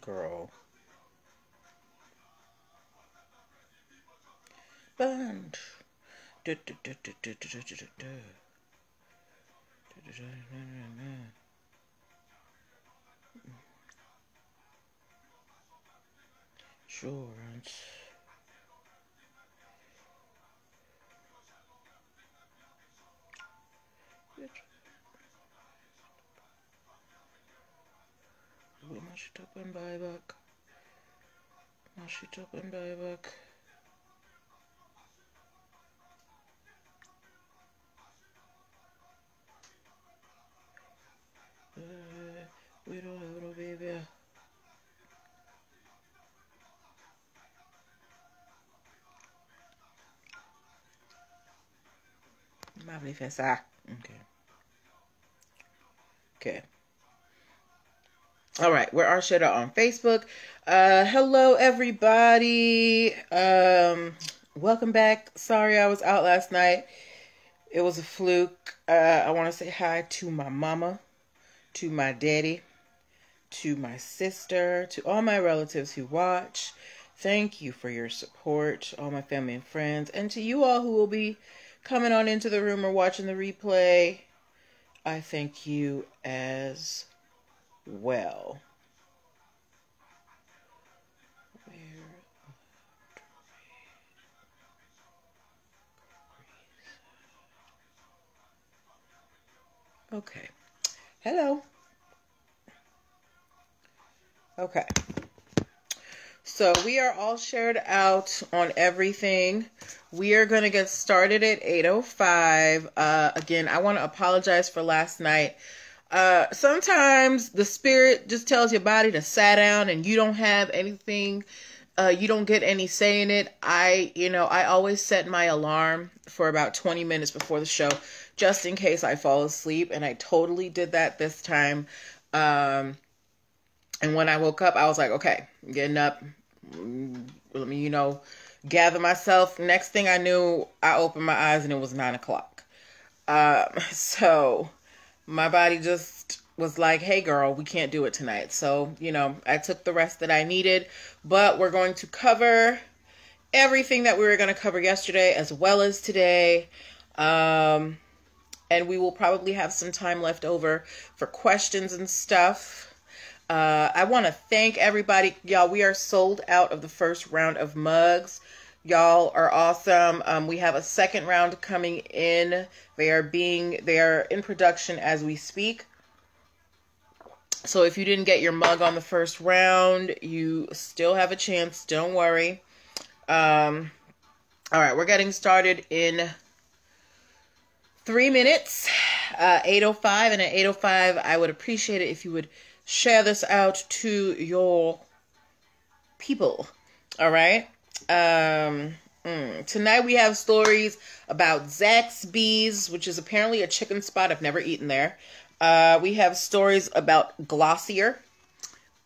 Girl. Band. Du, du. Şöyle maşı topen bay bak. Maşı topen bay bak. Ee, buyurun Avro baby. Ma volevi pensare. Ok. Ok. All right, we're Arshada on Facebook. Uh, hello, everybody. Um, welcome back. Sorry I was out last night. It was a fluke. Uh, I want to say hi to my mama, to my daddy, to my sister, to all my relatives who watch. Thank you for your support, all my family and friends, and to you all who will be coming on into the room or watching the replay. I thank you as well. Okay. Hello. Okay. So we are all shared out on everything. We are going to get started at 8.05. Uh, again, I want to apologize for last night. Uh, sometimes the spirit just tells your body to sit down and you don't have anything, uh, you don't get any say in it. I, you know, I always set my alarm for about 20 minutes before the show just in case I fall asleep. And I totally did that this time. Um, and when I woke up, I was like, okay, I'm getting up. Let me, you know, gather myself. Next thing I knew, I opened my eyes and it was nine o'clock. Um, so my body just was like, hey girl, we can't do it tonight. So, you know, I took the rest that I needed, but we're going to cover everything that we were going to cover yesterday as well as today. Um, and we will probably have some time left over for questions and stuff. Uh, I want to thank everybody. Y'all, we are sold out of the first round of mugs. Y'all are awesome. Um, we have a second round coming in. They are being they are in production as we speak. So if you didn't get your mug on the first round, you still have a chance. Don't worry. Um, all right, we're getting started in three minutes, uh, 8.05. And at 8.05, I would appreciate it if you would share this out to your people. All right. Um, mm, tonight we have stories about Zaxby's, which is apparently a chicken spot. I've never eaten there. Uh, we have stories about Glossier.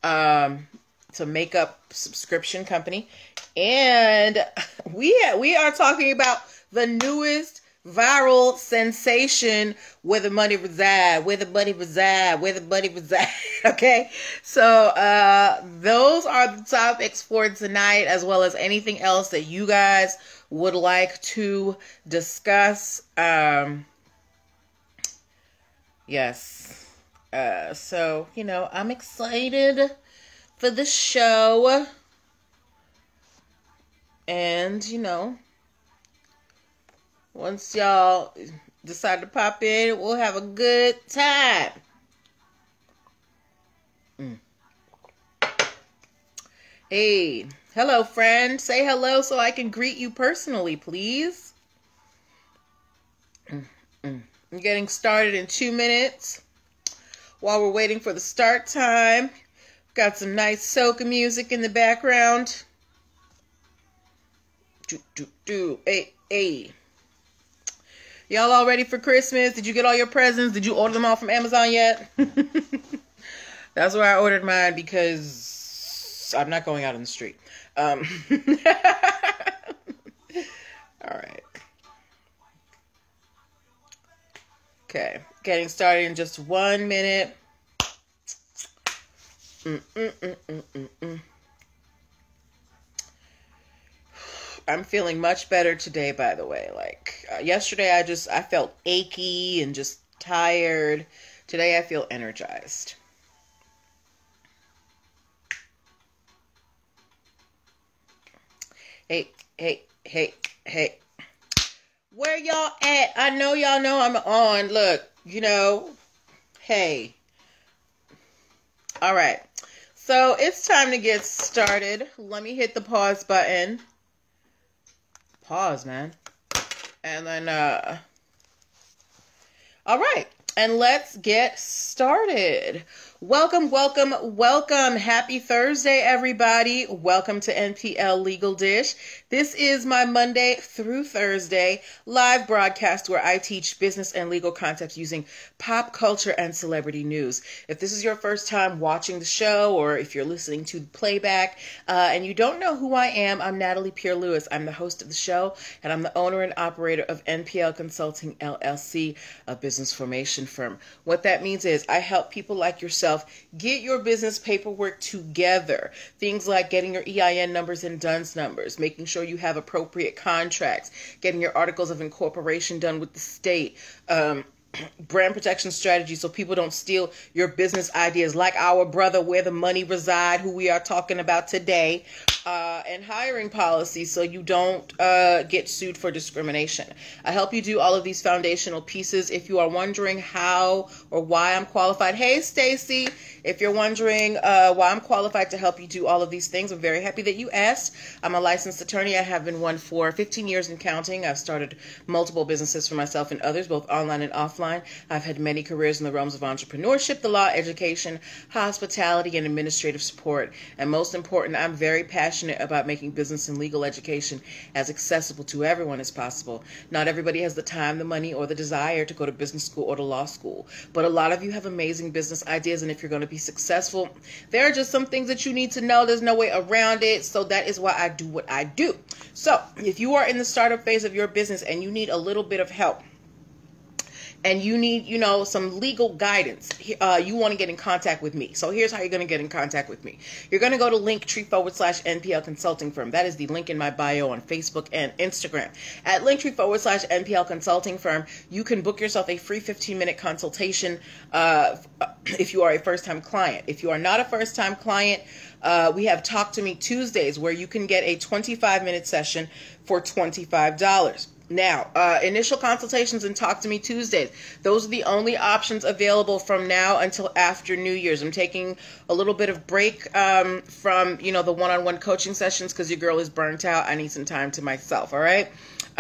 Um, it's a makeup subscription company. And we we are talking about the newest viral sensation where the money reside, where the money reside, where the money reside. okay, so uh, those are the topics for tonight, as well as anything else that you guys would like to discuss. Um, yes, uh, so you know, I'm excited for the show, and you know once y'all decide to pop in, we'll have a good time. Mm. Hey, hello, friend. Say hello so I can greet you personally, please. Mm, mm. I'm getting started in two minutes. While we're waiting for the start time, got some nice soca music in the background. Do, do, do. Hey, hey. Y'all all ready for Christmas? Did you get all your presents? Did you order them all from Amazon yet? That's where I ordered mine because I'm not going out in the street. Um, all right. Okay, getting started in just one minute. Mm, mm, mm, I'm feeling much better today, by the way. Like uh, yesterday, I just I felt achy and just tired. Today, I feel energized. Hey, hey, hey, hey. Where y'all at? I know y'all know I'm on. Look, you know, hey. All right. So it's time to get started. Let me hit the pause button. Pause, man. And then, uh, all right. And let's get started. Welcome, welcome, welcome. Happy Thursday, everybody. Welcome to NPL Legal Dish. This is my Monday through Thursday live broadcast where I teach business and legal concepts using pop culture and celebrity news. If this is your first time watching the show or if you're listening to the playback uh, and you don't know who I am, I'm Natalie Pierre Lewis. I'm the host of the show and I'm the owner and operator of NPL Consulting LLC, a business formation firm. What that means is I help people like yourself get your business paperwork together. Things like getting your EIN numbers and DUNS numbers, making sure you have appropriate contracts, getting your articles of incorporation done with the state, um, brand protection strategy so people don't steal your business ideas like our brother where the money reside who we are talking about today uh, and hiring policy so you don't uh, get sued for discrimination i help you do all of these foundational pieces if you are wondering how or why i'm qualified hey stacy if you're wondering uh, why I'm qualified to help you do all of these things, I'm very happy that you asked. I'm a licensed attorney. I have been one for 15 years and counting. I've started multiple businesses for myself and others, both online and offline. I've had many careers in the realms of entrepreneurship, the law, education, hospitality, and administrative support. And most important, I'm very passionate about making business and legal education as accessible to everyone as possible. Not everybody has the time, the money, or the desire to go to business school or to law school, but a lot of you have amazing business ideas, and if you're going to be successful. There are just some things that you need to know. There's no way around it. So that is why I do what I do. So if you are in the startup phase of your business and you need a little bit of help, and you need, you know, some legal guidance, uh, you want to get in contact with me. So here's how you're going to get in contact with me. You're going to go to linktree forward slash NPL consulting firm. That is the link in my bio on Facebook and Instagram. At linktree forward slash NPL consulting firm, you can book yourself a free 15 minute consultation uh, if you are a first time client. If you are not a first time client, uh, we have Talk to Me Tuesdays where you can get a 25 minute session for $25. Now, uh, initial consultations and talk to me Tuesdays. Those are the only options available from now until after New Year's. I'm taking a little bit of break um, from you know the one-on-one coaching sessions because your girl is burnt out. I need some time to myself. All right.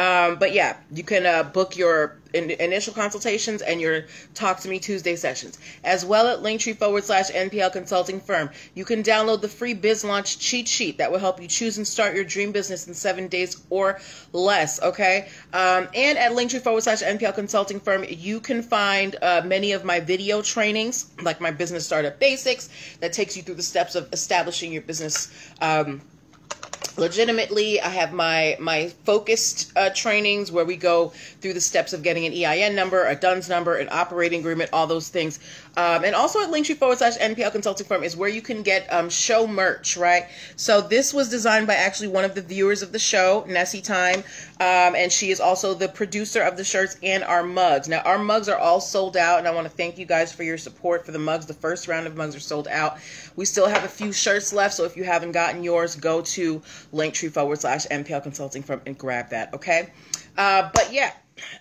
Um, but yeah, you can uh, book your in, initial consultations and your Talk to Me Tuesday sessions, as well at Linktree forward slash NPL Consulting Firm. You can download the free Biz Launch cheat sheet that will help you choose and start your dream business in seven days or less. Okay, um, and at Linktree forward slash NPL Consulting Firm, you can find uh, many of my video trainings, like my Business Startup Basics, that takes you through the steps of establishing your business. Um, legitimately i have my my focused uh, trainings where we go through the steps of getting an ein number a duns number an operating agreement all those things um, and also at linktree forward slash npl consulting firm is where you can get um, show merch right so this was designed by actually one of the viewers of the show nessie time um, and she is also the producer of the shirts and our mugs now our mugs are all sold out and i want to thank you guys for your support for the mugs the first round of mugs are sold out we still have a few shirts left so if you haven't gotten yours go to linktree forward slash NPL consulting firm and grab that. Okay. Uh, but yeah,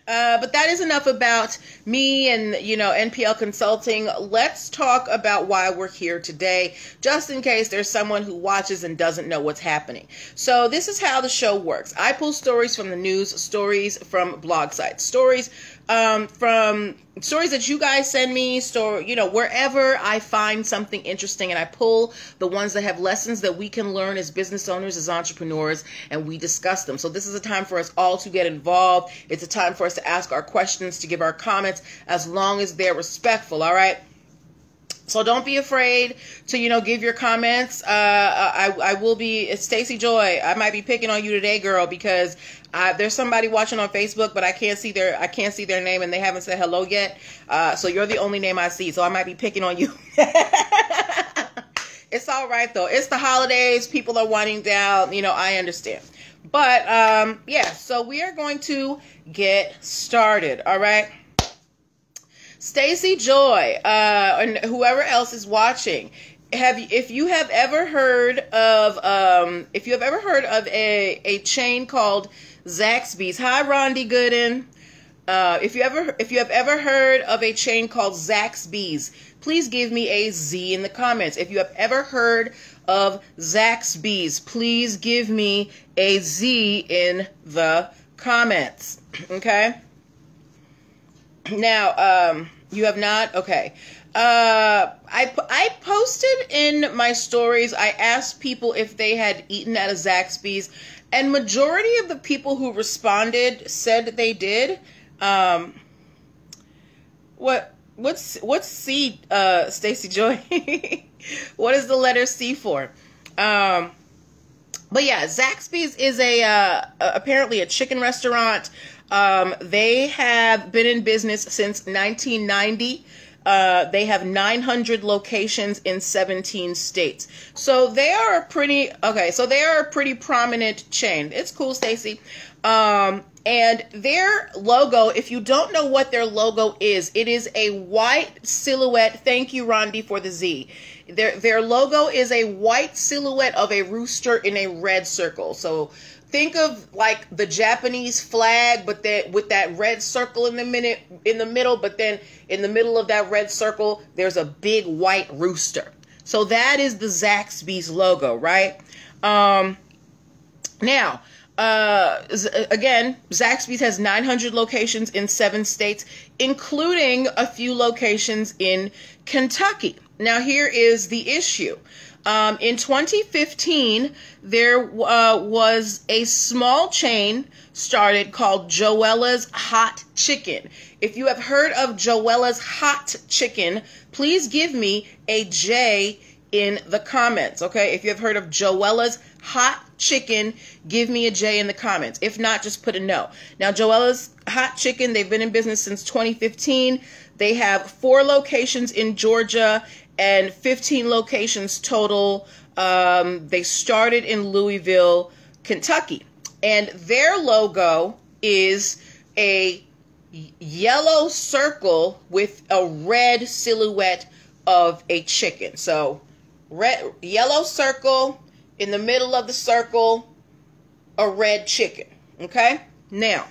uh, but that is enough about me and you know NPL consulting. Let's talk about why we're here today, just in case there's someone who watches and doesn't know what's happening. So this is how the show works. I pull stories from the news, stories from blog sites, stories um, from stories that you guys send me, story, you know, wherever I find something interesting and I pull the ones that have lessons that we can learn as business owners, as entrepreneurs, and we discuss them. So this is a time for us all to get involved. It's a time for us to ask our questions, to give our comments, as long as they're respectful, all right? So don't be afraid to, you know, give your comments. Uh, I, I will be, Stacy Joy. I might be picking on you today, girl, because uh, there's somebody watching on Facebook, but I can't see their, I can't see their name and they haven't said hello yet. Uh, so you're the only name I see. So I might be picking on you. It's all right though. It's the holidays. People are winding down. You know, I understand. But um, yeah, so we are going to get started. All right. Stacy Joy, uh, and whoever else is watching, have you, if you have ever heard of um, if you have ever heard of a a chain called Zaxby's? Hi, Rondi Gooden. Uh, if you ever if you have ever heard of a chain called Zaxby's, please give me a Z in the comments. If you have ever heard of Zaxby's, please give me a Z in the comments. Okay. Now, um, you have not. Okay. Uh, I I posted in my stories. I asked people if they had eaten at a Zaxby's, and majority of the people who responded said they did. Um, what what's what's C uh Stacy Joy? what is the letter C for? Um but yeah, Zaxby's is a uh, apparently a chicken restaurant. Um, they have been in business since 1990. Uh, they have 900 locations in 17 states. So they are a pretty okay. So they are a pretty prominent chain. It's cool, Stacy. Um, and their logo, if you don't know what their logo is, it is a white silhouette. Thank you, Rondi, for the Z. Their their logo is a white silhouette of a rooster in a red circle. So think of like the Japanese flag, but that with that red circle in the minute in the middle, but then in the middle of that red circle, there's a big white rooster. So that is the Zaxby's logo, right? Um, now, uh, again, Zaxby's has 900 locations in seven states, including a few locations in Kentucky. Now, here is the issue. Um, in 2015, there uh, was a small chain started called Joella's Hot Chicken. If you have heard of Joella's Hot Chicken, please give me a J in the comments, okay? If you have heard of Joella's Hot Chicken, give me a J in the comments. If not, just put a no. Now, Joella's Hot Chicken, they've been in business since 2015. They have four locations in Georgia and 15 locations total. Um, they started in Louisville, Kentucky. And their logo is a yellow circle with a red silhouette of a chicken. So, red yellow circle in the middle of the circle a red chicken. Okay? Now,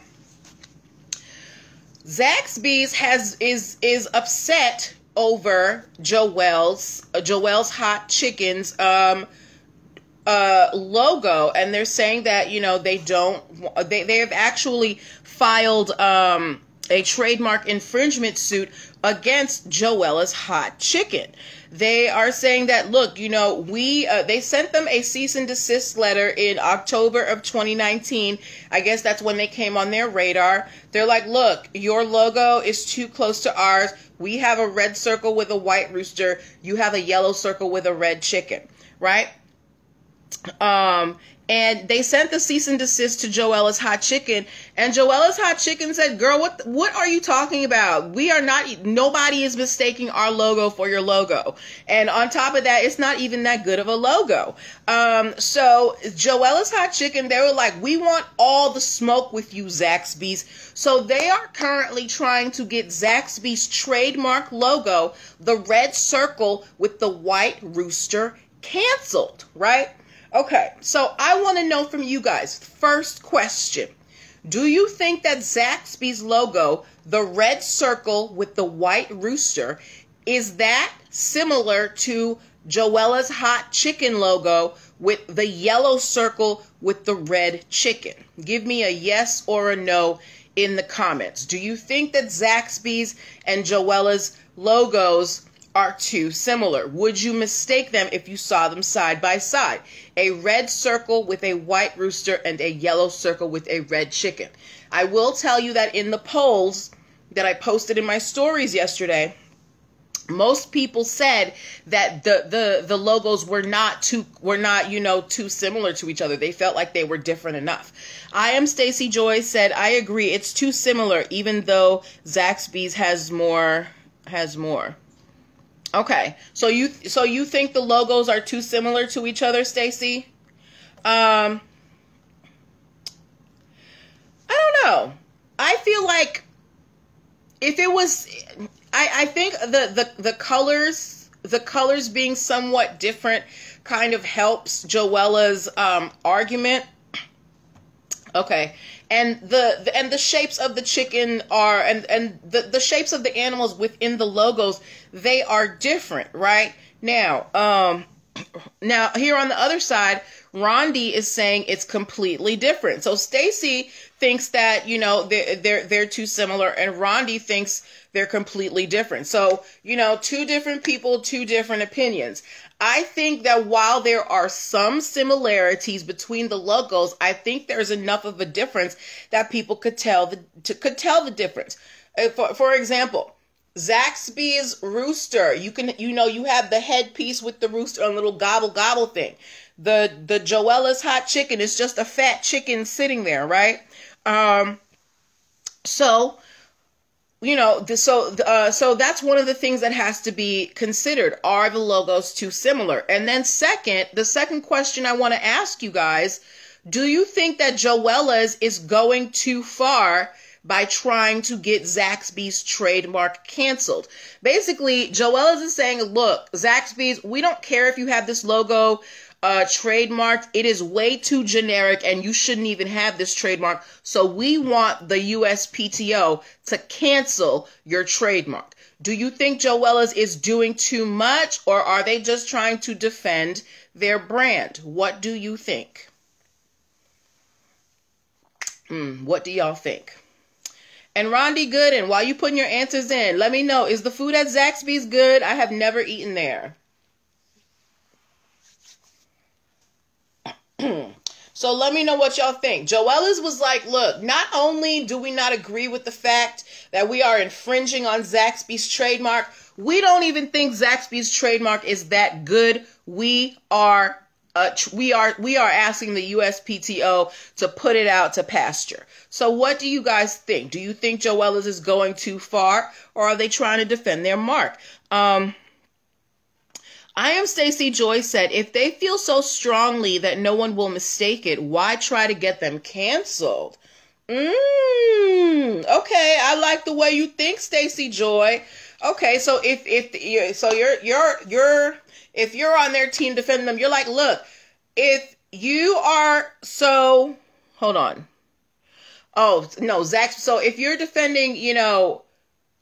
Zaxby's has is is upset over Joelle's uh, Joelle's Hot Chicken's um uh logo and they're saying that you know they don't they they have actually filed um a trademark infringement suit against Joella's Hot Chicken. They are saying that, look, you know, we, uh, they sent them a cease and desist letter in October of 2019. I guess that's when they came on their radar. They're like, look, your logo is too close to ours. We have a red circle with a white rooster. You have a yellow circle with a red chicken, right? Um, and they sent the cease and desist to Joella's Hot Chicken, and Joella's Hot Chicken said, "Girl, what what are you talking about? We are not. Nobody is mistaking our logo for your logo, and on top of that, it's not even that good of a logo." Um, so Joella's Hot Chicken, they were like, "We want all the smoke with you, Zaxby's." So they are currently trying to get Zaxby's trademark logo, the red circle with the white rooster, canceled. Right? Okay, so I want to know from you guys. First question Do you think that Zaxby's logo, the red circle with the white rooster, is that similar to Joella's Hot Chicken logo with the yellow circle with the red chicken? Give me a yes or a no in the comments. Do you think that Zaxby's and Joella's logos are too similar? Would you mistake them if you saw them side by side? A red circle with a white rooster and a yellow circle with a red chicken. I will tell you that in the polls that I posted in my stories yesterday, most people said that the the the logos were not too were not you know too similar to each other they felt like they were different enough i am stacy joy said i agree it's too similar even though zaxby's has more has more Okay, so you so you think the logos are too similar to each other, Stacy? Um, I don't know. I feel like if it was, I I think the the the colors the colors being somewhat different kind of helps Joella's um, argument. Okay, and the, and the shapes of the chicken are and and the the shapes of the animals within the logos they are different, right? Now, um, now here on the other side, Rondi is saying it's completely different. So Stacy thinks that you know they're they're they're too similar, and Rondi thinks they're completely different. So you know, two different people, two different opinions. I think that while there are some similarities between the logos, I think there's enough of a difference that people could tell the to, could tell the difference. Uh, for for example, Zaxby's rooster, you can you know you have the headpiece with the rooster and little gobble gobble thing. The the Joella's hot chicken is just a fat chicken sitting there, right? Um, so you know so uh, so that's one of the things that has to be considered. Are the logos too similar? And then second the second question i want to ask you guys do you think that joella's is going too far by trying to get zaxby's trademark canceled? Basically joella's is saying look zaxby's we don't care if you have this logo uh, trademarked. It is way too generic and you shouldn't even have this trademark. So we want the USPTO to cancel your trademark. Do you think Joella's is doing too much or are they just trying to defend their brand? What do you think? Mm, what do y'all think? And Rondi Gooden, while you putting your answers in, let me know is the food at Zaxby's good? I have never eaten there. So let me know what y'all think. Joella's was like, look, not only do we not agree with the fact that we are infringing on Zaxby's trademark, we don't even think Zaxby's trademark is that good. We are uh, we are we are asking the USPTO to put it out to pasture. So what do you guys think? Do you think Joella's is going too far or are they trying to defend their mark? Um I am Stacy Joy said, if they feel so strongly that no one will mistake it, why try to get them canceled? Mmm. Okay, I like the way you think, Stacy Joy. Okay, so if if so you're you're you're if you're on their team defending them, you're like, look, if you are so hold on. Oh no, Zach. So if you're defending, you know,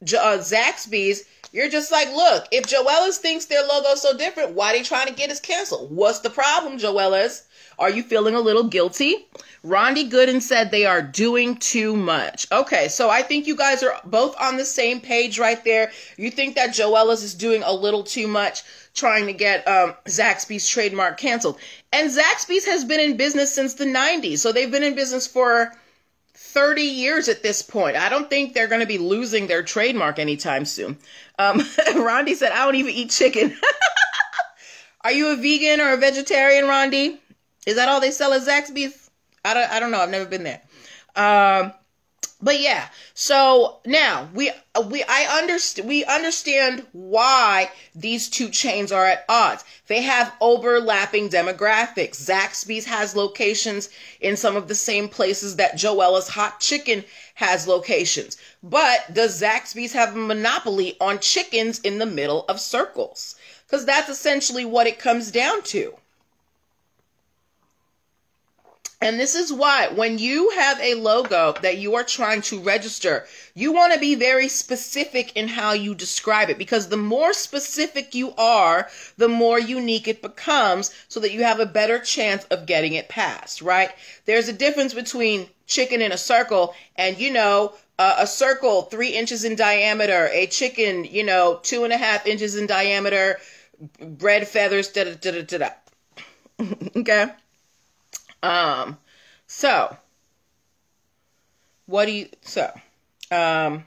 uh, Zaxby's, you're just like, look, if Joella's thinks their logo's so different, why are they trying to get us canceled? What's the problem, Joella's? Are you feeling a little guilty? Rondi Gooden said they are doing too much. Okay, so I think you guys are both on the same page right there. You think that Joella's is doing a little too much trying to get um, Zaxby's trademark canceled. And Zaxby's has been in business since the 90s. So they've been in business for 30 years at this point. I don't think they're going to be losing their trademark anytime soon. Um, Rondi said, I don't even eat chicken. Are you a vegan or a vegetarian, Rondi? Is that all they sell at Zaxby's? I don't, I don't know. I've never been there. Um, but yeah, so now we we I understand we understand why these two chains are at odds. They have overlapping demographics. Zaxby's has locations in some of the same places that Joella's Hot Chicken has locations. But does Zaxby's have a monopoly on chickens in the middle of circles? Because that's essentially what it comes down to. And this is why when you have a logo that you are trying to register, you want to be very specific in how you describe it because the more specific you are, the more unique it becomes so that you have a better chance of getting it passed, right? There's a difference between chicken in a circle and, you know, uh, a circle three inches in diameter, a chicken, you know, two and a half inches in diameter, red feathers, da da da da da. okay. Um, so what do you so um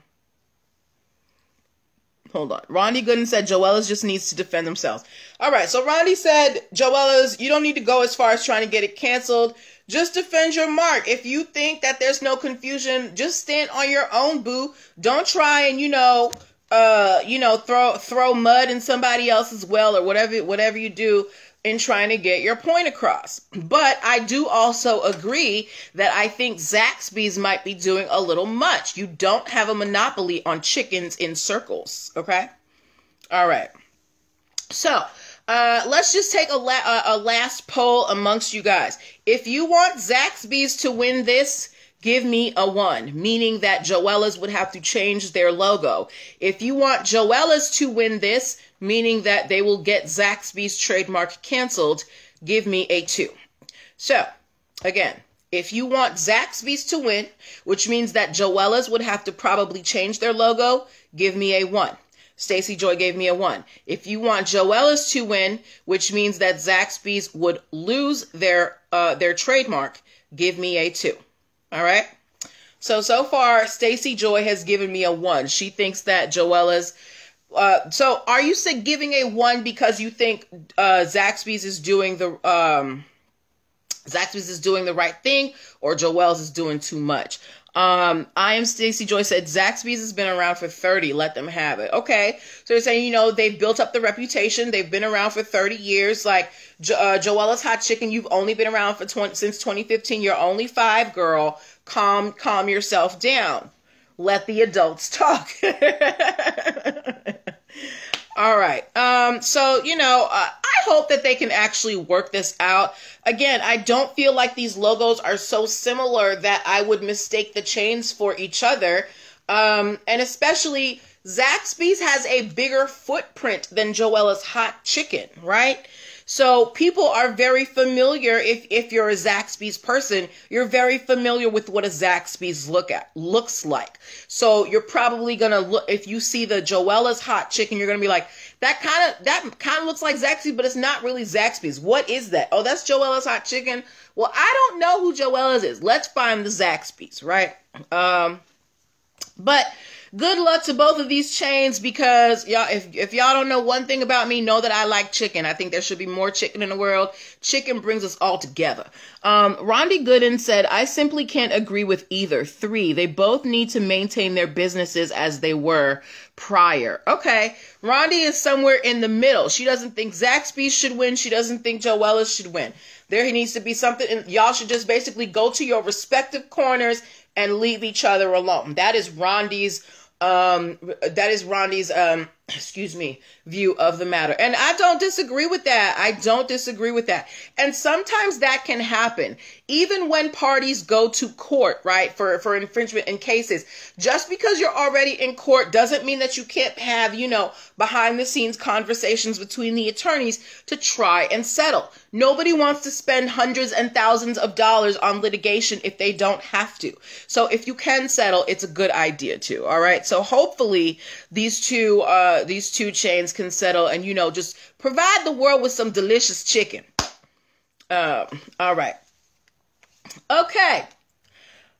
hold on. Rondi Gooden said Joella's just needs to defend themselves. All right, so Rondi said Joella's you don't need to go as far as trying to get it canceled. Just defend your mark. If you think that there's no confusion, just stand on your own boo. Don't try and you know uh, you know, throw throw mud in somebody else's well or whatever whatever you do in trying to get your point across. But I do also agree that I think Zaxby's might be doing a little much. You don't have a monopoly on chickens in circles, okay? All right. So, uh, let's just take a, la- a last poll amongst you guys. If you want Zaxby's to win this, give me a one, meaning that Joella's would have to change their logo. If you want Joella's to win this, meaning that they will get Zaxby's trademark canceled, give me a two. So, again, if you want Zaxby's to win, which means that Joella's would have to probably change their logo, give me a one. Stacy Joy gave me a one. If you want Joella's to win, which means that Zaxby's would lose their uh, their trademark, give me a two. All right. So so far, Stacy Joy has given me a one. She thinks that Joella's. Uh, so are you giving a one because you think uh, Zaxby's is doing the um, Zaxby's is doing the right thing, or Joelle's is doing too much? Um, I am Stacy Joy said Zaxby's has been around for 30. Let them have it. Okay. So they're saying, you know, they've built up the reputation. They've been around for 30 years. Like jo- uh, Joella's Hot Chicken, you've only been around for 20, since 2015. You're only five, girl. Calm, calm yourself down. Let the adults talk. All right. Um, so, you know, uh, I hope that they can actually work this out. Again, I don't feel like these logos are so similar that I would mistake the chains for each other. Um, and especially Zaxby's has a bigger footprint than Joella's Hot Chicken, right? So people are very familiar. If if you're a Zaxby's person, you're very familiar with what a Zaxby's look at looks like. So you're probably gonna look if you see the Joella's hot chicken, you're gonna be like, that kind of that kind of looks like Zaxby's, but it's not really Zaxby's. What is that? Oh, that's Joella's hot chicken. Well, I don't know who Joella's is. Let's find the Zaxby's, right? Um, but good luck to both of these chains because y'all if, if y'all don't know one thing about me know that i like chicken. I think there should be more chicken in the world. Chicken brings us all together. Um, rondi gooden said i simply can't agree with either. Three they both need to maintain their businesses as they were prior. Okay rondi is somewhere in the middle. She doesn't think zaxby's should win. She doesn't think joella's should win. There needs to be something and y'all should just basically go to your respective corners and leave each other alone. That is rondi's um, that is Rondi's, um, excuse me, view of the matter. And I don't disagree with that. I don't disagree with that. And sometimes that can happen. Even when parties go to court, right, for, for infringement in cases, just because you're already in court doesn't mean that you can't have, you know, behind the scenes conversations between the attorneys to try and settle. Nobody wants to spend hundreds and thousands of dollars on litigation if they don't have to. So if you can settle, it's a good idea too. All right. So hopefully these two, uh, these two chains can settle and, you know, just provide the world with some delicious chicken. Um, all right. Okay.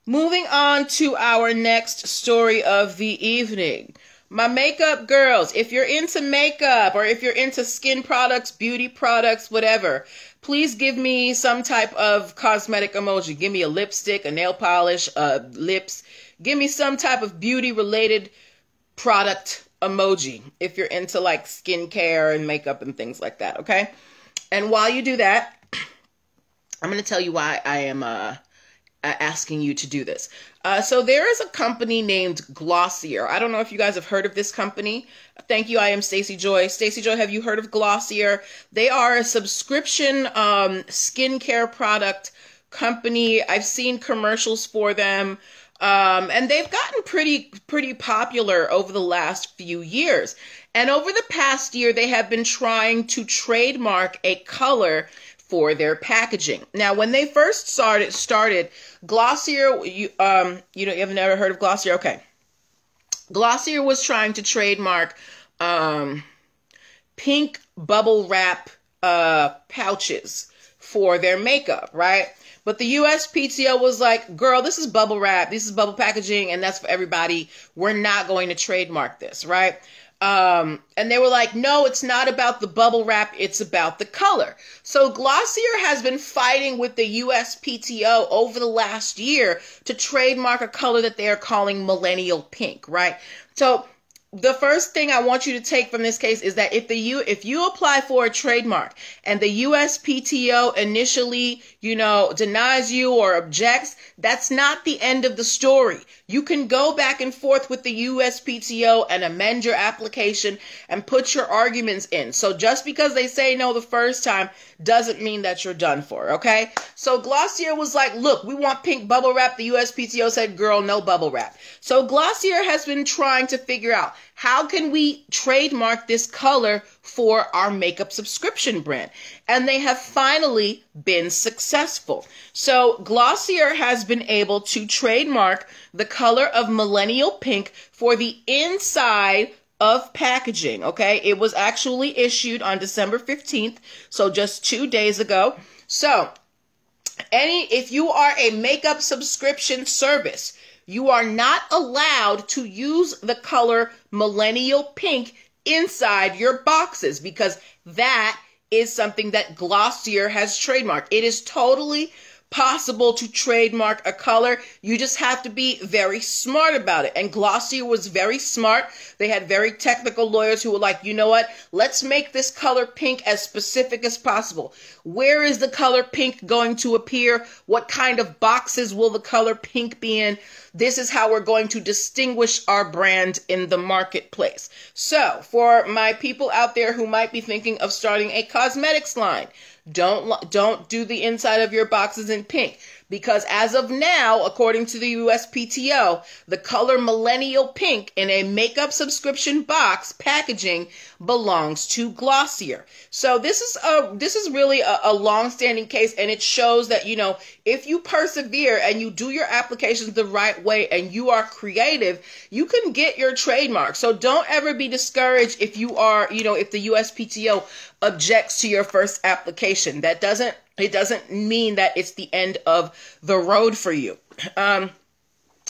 Moving on to our next story of the evening. My makeup girls, if you're into makeup or if you're into skin products, beauty products, whatever, please give me some type of cosmetic emoji. Give me a lipstick, a nail polish, uh, lips. Give me some type of beauty related product emoji if you're into like skincare and makeup and things like that, okay? And while you do that, I'm going to tell you why I am uh, asking you to do this. Uh, so there is a company named Glossier. I don't know if you guys have heard of this company. Thank you. I am Stacy Joy. Stacy Joy, have you heard of Glossier? They are a subscription um, skincare product company. I've seen commercials for them. Um, and they've gotten pretty pretty popular over the last few years. And over the past year, they have been trying to trademark a color for their packaging. Now, when they first started, started Glossier, you um, you know, you have never heard of Glossier? Okay, Glossier was trying to trademark um, pink bubble wrap uh, pouches for their makeup, right? But the USPTO was like, girl, this is bubble wrap, this is bubble packaging, and that's for everybody. We're not going to trademark this, right? Um, and they were like, no, it's not about the bubble wrap, it's about the color. So Glossier has been fighting with the USPTO over the last year to trademark a color that they are calling millennial pink, right? So the first thing I want you to take from this case is that if the U if you apply for a trademark and the USPTO initially, you know, denies you or objects, that's not the end of the story. You can go back and forth with the USPTO and amend your application and put your arguments in. So just because they say no the first time doesn't mean that you're done for, okay? So Glossier was like, "Look, we want pink bubble wrap." The USPTO said, "Girl, no bubble wrap." So Glossier has been trying to figure out how can we trademark this color for our makeup subscription brand? And they have finally been successful. So Glossier has been able to trademark the color of millennial pink for the inside of packaging. Okay. It was actually issued on December 15th. So just two days ago. So any, if you are a makeup subscription service, you are not allowed to use the color millennial pink inside your boxes because that is something that Glossier has trademarked. It is totally possible to trademark a color. You just have to be very smart about it. And Glossier was very smart. They had very technical lawyers who were like, you know what? Let's make this color pink as specific as possible. Where is the color pink going to appear? What kind of boxes will the color pink be in? This is how we're going to distinguish our brand in the marketplace. So, for my people out there who might be thinking of starting a cosmetics line, don't don't do the inside of your boxes in pink because as of now, according to the USPTO, the color millennial pink in a makeup subscription box packaging belongs to Glossier. So this is a this is really a, a long-standing case, and it shows that you know if you persevere and you do your applications the right way and you are creative, you can get your trademark. So don't ever be discouraged if you are you know if the USPTO objects to your first application. That doesn't it doesn't mean that it's the end of the road for you. Um,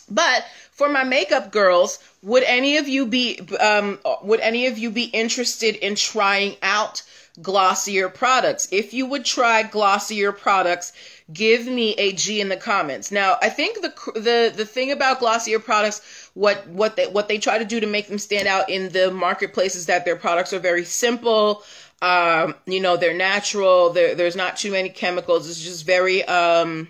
but for my makeup girls, would any of you be um, would any of you be interested in trying out Glossier products? If you would try Glossier products, give me a G in the comments. Now, I think the the the thing about Glossier products what what they what they try to do to make them stand out in the marketplace is that their products are very simple um, you know, they're natural. There, there's not too many chemicals. It's just very, um,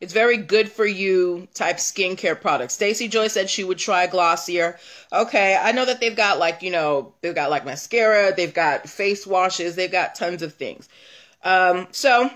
it's very good for you type skincare products. Stacy Joy said she would try Glossier. Okay, I know that they've got like, you know, they've got like mascara, they've got face washes, they've got tons of things. Um, so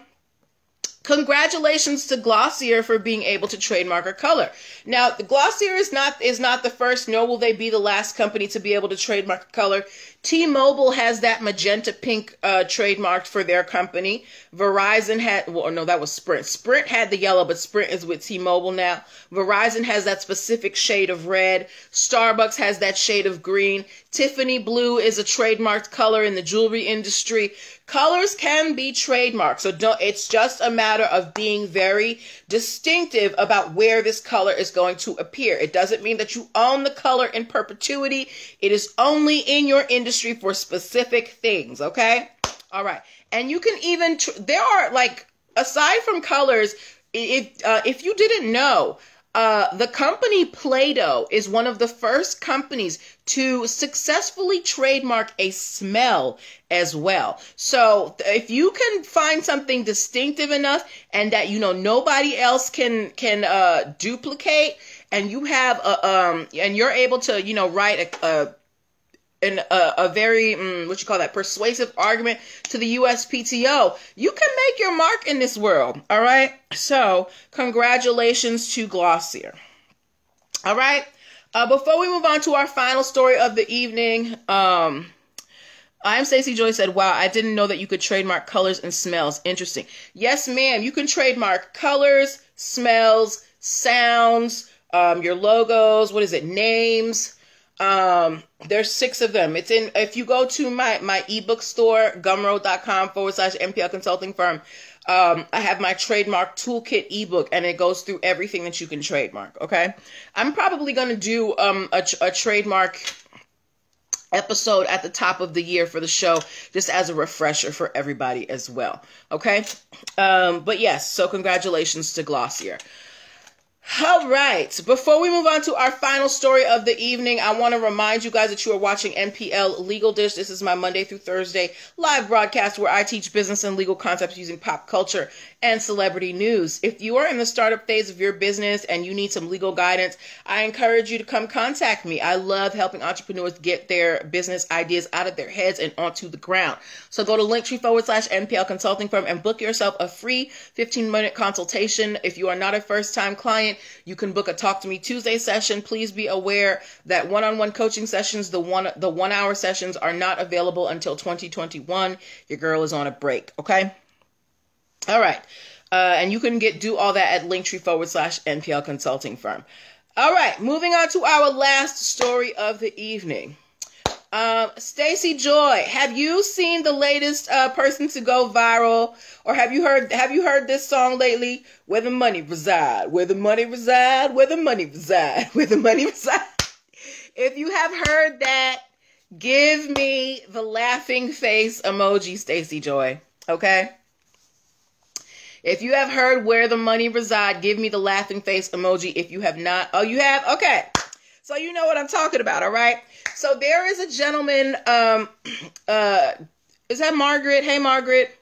Congratulations to Glossier for being able to trademark a color. Now, the Glossier is not is not the first, nor will they be the last company to be able to trademark a color. T-Mobile has that magenta pink uh, trademarked for their company. Verizon had, well, no, that was Sprint. Sprint had the yellow, but Sprint is with T-Mobile now. Verizon has that specific shade of red. Starbucks has that shade of green. Tiffany blue is a trademarked color in the jewelry industry. Colors can be trademarked, so don't, it's just a matter of being very distinctive about where this color is going to appear. It doesn't mean that you own the color in perpetuity. It is only in your industry for specific things, okay? All right. And you can even, there are like, aside from colors, if, uh, if you didn't know, uh, the company Play Doh is one of the first companies to successfully trademark a smell as well. So if you can find something distinctive enough and that you know nobody else can can uh, duplicate, and you have a um and you're able to you know write a, a an, a, a very mm, what you call that persuasive argument to the USPTO, you can make your mark in this world. All right. So congratulations to Glossier. All right. Uh, before we move on to our final story of the evening, um, I'm Stacy Joy said, Wow, I didn't know that you could trademark colors and smells. Interesting. Yes, ma'am. You can trademark colors, smells, sounds, um, your logos, what is it, names, um, there's six of them. It's in, if you go to my, my ebook store, gumroad.com forward slash NPL consulting firm, um, I have my trademark toolkit ebook and it goes through everything that you can trademark. Okay. I'm probably going to do, um, a, a trademark episode at the top of the year for the show just as a refresher for everybody as well okay um but yes so congratulations to glossier All right. Before we move on to our final story of the evening, I want to remind you guys that you are watching NPL Legal Dish. This is my Monday through Thursday live broadcast where I teach business and legal concepts using pop culture and celebrity news. If you are in the startup phase of your business and you need some legal guidance, I encourage you to come contact me. I love helping entrepreneurs get their business ideas out of their heads and onto the ground. So go to linktree forward slash NPL consulting firm and book yourself a free 15 minute consultation. If you are not a first time client, you can book a talk to me Tuesday session. Please be aware that one on one coaching sessions, the one, the one hour sessions are not available until 2021. Your girl is on a break. Okay. All right. Uh, and you can get do all that at linktree forward slash NPL consulting firm. All right, moving on to our last story of the evening. Um, Stacy Joy, have you seen the latest uh, person to go viral, or have you heard have you heard this song lately? Where the money reside, where the money reside, where the money reside, where the money reside. If you have heard that, give me the laughing face emoji, Stacy Joy. Okay. If you have heard where the money reside, give me the laughing face emoji. If you have not, oh, you have? Okay. So you know what I'm talking about, all right? So there is a gentleman, um, uh, is that Margaret? Hey, Margaret.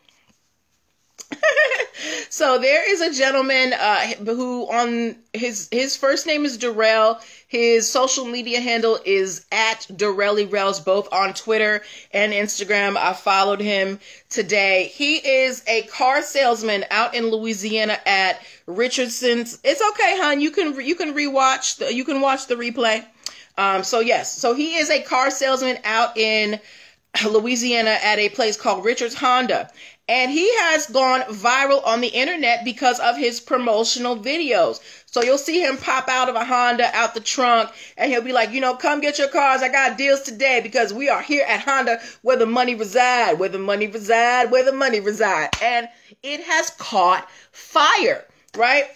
so there is a gentleman uh, who on his his first name is Darrell. His social media handle is at Darrelly both on Twitter and Instagram. I followed him today. He is a car salesman out in Louisiana at Richardson's. It's okay, hon. You can you can rewatch the you can watch the replay. Um, so yes, so he is a car salesman out in Louisiana at a place called Richards Honda. And he has gone viral on the internet because of his promotional videos. So you'll see him pop out of a Honda out the trunk and he'll be like, you know, come get your cars. I got deals today because we are here at Honda where the money reside, where the money reside, where the money reside. And it has caught fire, right?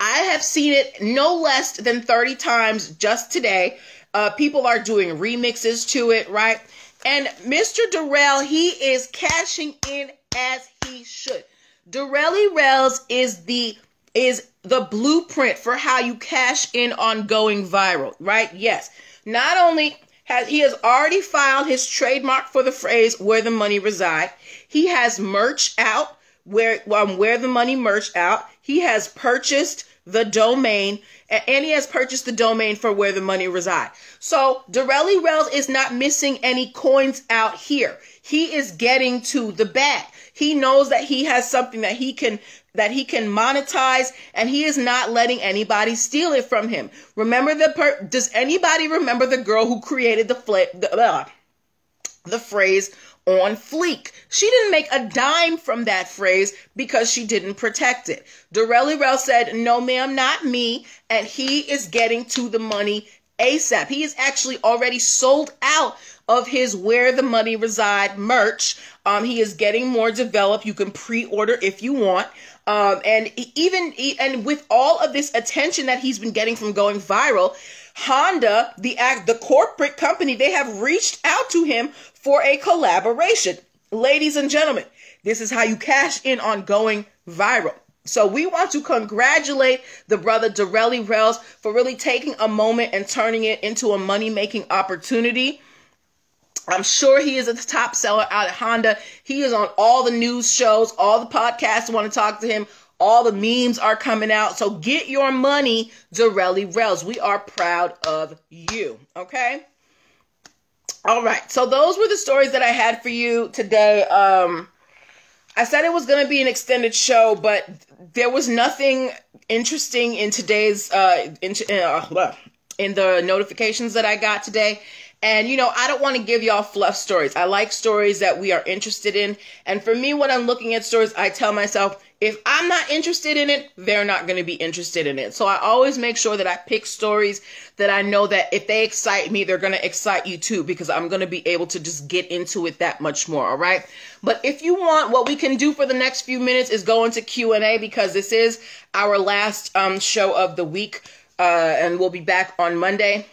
I have seen it no less than 30 times just today. Uh, people are doing remixes to it, right? And Mr. Darrell, he is cashing in as he should. Darrelly Rels is the is the blueprint for how you cash in on going viral, right? Yes. Not only has he has already filed his trademark for the phrase where the money reside, he has merch out where um, where the money merch out. He has purchased the domain and he has purchased the domain for where the money reside. So Darrelly Rels is not missing any coins out here. He is getting to the bag. He knows that he has something that he can that he can monetize and he is not letting anybody steal it from him. Remember the per- does anybody remember the girl who created the flip the, uh, the phrase on fleek. She didn't make a dime from that phrase because she didn't protect it. Darrelly Rel said, No, ma'am, not me. And he is getting to the money ASAP. He is actually already sold out of his Where the Money Reside merch. Um, he is getting more developed. You can pre-order if you want. Um, and even and with all of this attention that he's been getting from going viral, Honda, the act, the corporate company, they have reached out to him for a collaboration. Ladies and gentlemen, this is how you cash in on going viral. So we want to congratulate the brother Darrelly Rels for really taking a moment and turning it into a money making opportunity. I'm sure he is a top seller out at Honda. He is on all the news shows, all the podcasts want to talk to him. All the memes are coming out. So get your money, Darrelly Rels. We are proud of you. Okay. All right. So those were the stories that I had for you today. Um, I said it was going to be an extended show, but there was nothing interesting in today's uh, in, uh, in the notifications that I got today. And you know, I don't want to give y'all fluff stories. I like stories that we are interested in. And for me, when I'm looking at stories, I tell myself, if I'm not interested in it, they're not going to be interested in it. So I always make sure that I pick stories that I know that if they excite me, they're going to excite you too, because I'm going to be able to just get into it that much more. All right. But if you want, what we can do for the next few minutes is go into Q and A because this is our last um, show of the week, uh, and we'll be back on Monday.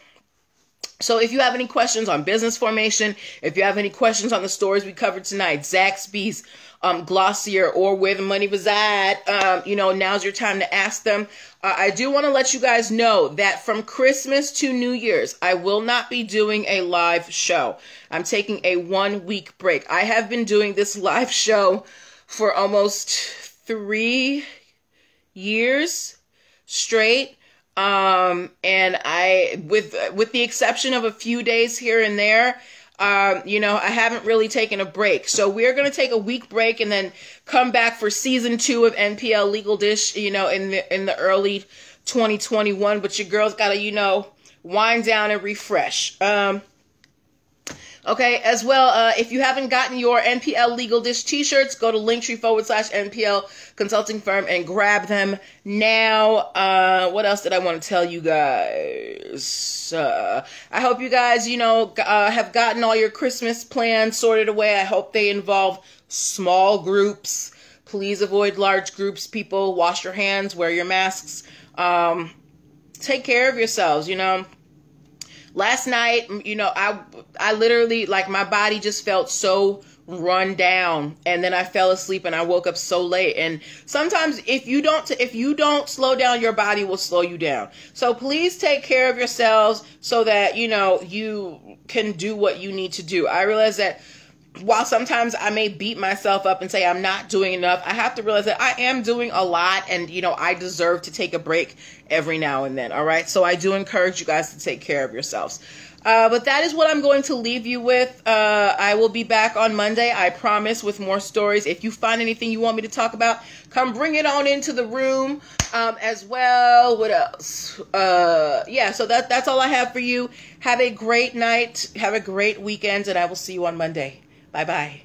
So if you have any questions on business formation, if you have any questions on the stories we covered tonight, Zaxby's, um, Glossier, or where the money reside, um, you know, now's your time to ask them. Uh, I do want to let you guys know that from Christmas to New Year's, I will not be doing a live show. I'm taking a one week break. I have been doing this live show for almost three years straight um, and I, with with the exception of a few days here and there, um, you know, I haven't really taken a break. So we're gonna take a week break and then come back for season two of NPL Legal Dish. You know, in the in the early 2021. But your girls gotta, you know, wind down and refresh. Um, Okay, as well, uh, if you haven't gotten your NPL Legal Dish t-shirts, go to linktree forward slash NPL consulting firm and grab them now. Uh, what else did I want to tell you guys? Uh, I hope you guys, you know, uh, have gotten all your Christmas plans sorted away. I hope they involve small groups. Please avoid large groups. People, wash your hands, wear your masks. Um, take care of yourselves, you know last night, you know, I I literally like my body just felt so run down and then I fell asleep and I woke up so late and sometimes if you don't if you don't slow down your body will slow you down. So please take care of yourselves so that you know you can do what you need to do. I realize that while sometimes I may beat myself up and say I'm not doing enough, I have to realize that I am doing a lot and, you know, I deserve to take a break every now and then. All right. So I do encourage you guys to take care of yourselves. Uh, but that is what I'm going to leave you with. Uh, I will be back on Monday, I promise, with more stories. If you find anything you want me to talk about, come bring it on into the room um, as well. What else? Uh, yeah, so that, that's all I have for you. Have a great night. Have a great weekend, and I will see you on Monday. Bye bye.